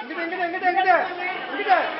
இங்கிட்ட இங்கிட்ட இங்கிட்ட இங்கிட்டு அடிக்க.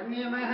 अन्यमः